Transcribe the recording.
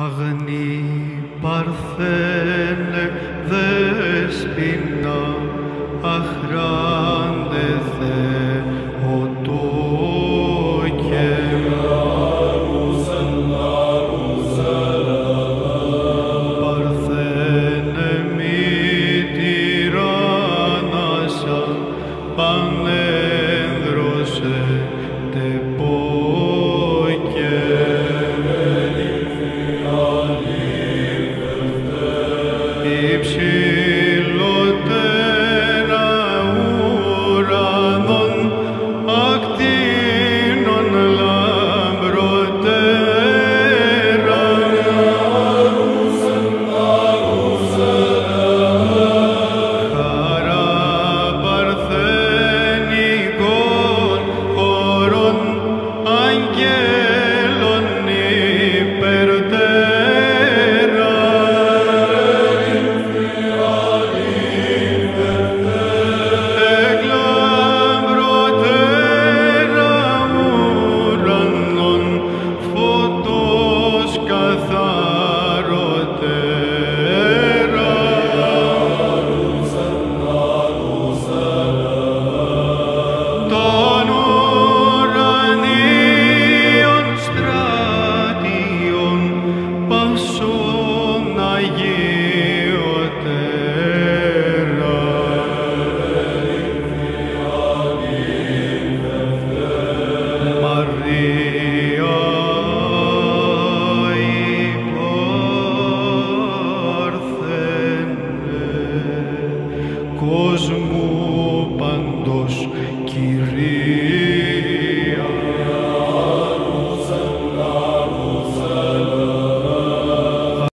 Αγνή παρθένε δεσποινά, αχράντε δε οτόκε. Παρθένε μη τυράννασα, πάντα κόσμου παντός